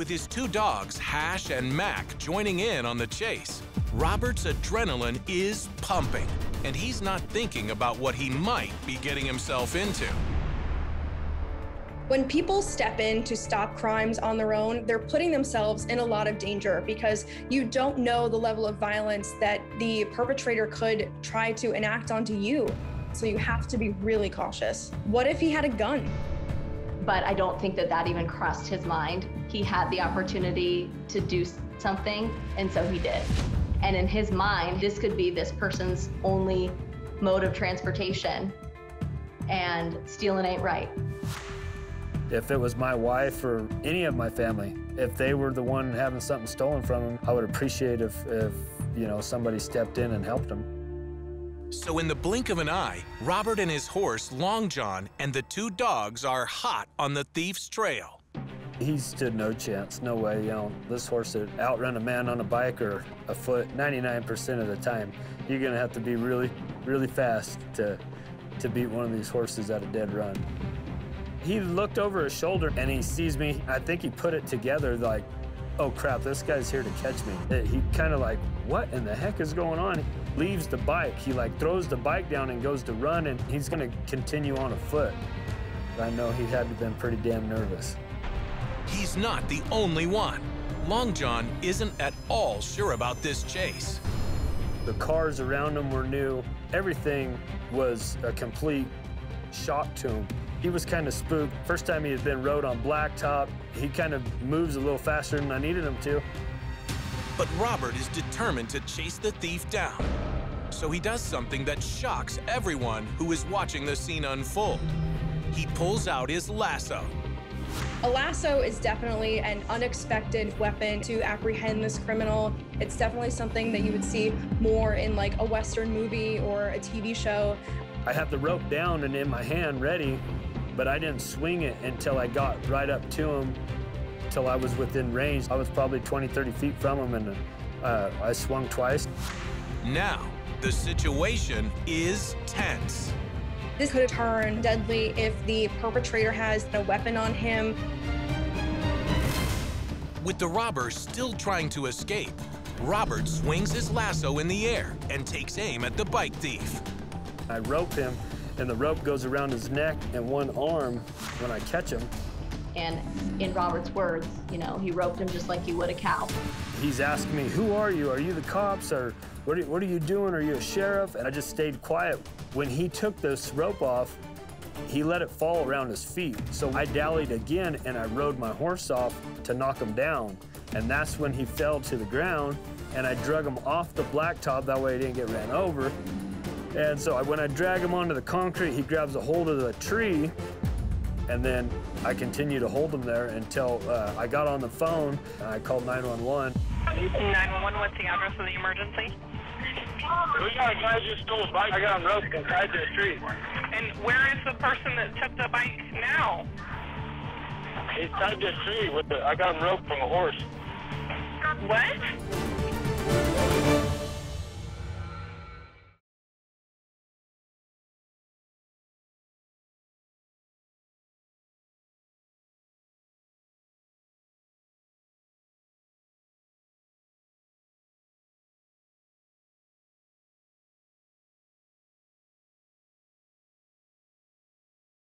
With his two dogs, Hash and Mac, joining in on the chase, Robert's adrenaline is pumping, and he's not thinking about what he might be getting himself into. When people step in to stop crimes on their own, they're putting themselves in a lot of danger because you don't know the level of violence that the perpetrator could try to enact onto you. So you have to be really cautious. What if he had a gun? But I don't think that that even crossed his mind. He had the opportunity to do something, and so he did. And in his mind, this could be this person's only mode of transportation, and stealing ain't right. If it was my wife or any of my family, if they were the one having something stolen from them, I would appreciate if, if you know, somebody stepped in and helped them. So in the blink of an eye, Robert and his horse, Long John, and the two dogs are hot on the thief's trail. He stood no chance, no way. You know, this horse would outrun a man on a bike or a foot 99% of the time. You're gonna have to be really, really fast to, to beat one of these horses at a dead run. He looked over his shoulder and he sees me. I think he put it together like, oh crap, this guy's here to catch me. Uh, he kind of like, what in the heck is going on? Leaves the bike. He like throws the bike down and goes to run and he's gonna continue on afoot. I know he had to have been pretty damn nervous. He's not the only one. Long John isn't at all sure about this chase. The cars around him were new. Everything was a complete shock to him. He was kind of spooked. First time he had been rode on blacktop, he kind of moves a little faster than I needed him to. But Robert is determined to chase the thief down. So he does something that shocks everyone who is watching the scene unfold. He pulls out his lasso. A lasso is definitely an unexpected weapon to apprehend this criminal. It's definitely something that you would see more in like a Western movie or a TV show. I have the rope down and in my hand ready, but I didn't swing it until I got right up to him, till I was within range. I was probably 20, 30 feet from him, and uh, I swung twice. Now, the situation is tense. This could have turned deadly if the perpetrator has a weapon on him. With the robber still trying to escape, Robert swings his lasso in the air and takes aim at the bike thief. I rope him, and the rope goes around his neck and one arm when I catch him. And in Robert's words, you know, he roped him just like you would a cow. He's asking me, who are you? Are you the cops? Or what are, what are you doing? Are you a sheriff? And I just stayed quiet. When he took this rope off, he let it fall around his feet. So I dallied again and I rode my horse off to knock him down. And that's when he fell to the ground and I drug him off the blacktop. That way he didn't get ran over. And so when I drag him onto the concrete, he grabs a hold of the tree, and then I continue to hold him there until uh, I got on the phone and I called 911. 911, what's the address of the emergency? We got a guy just stole a bike. I got him roped and tied to the tree. And where is the person that took the bike now? He's tied to a tree with the. I got him roped from a horse. What?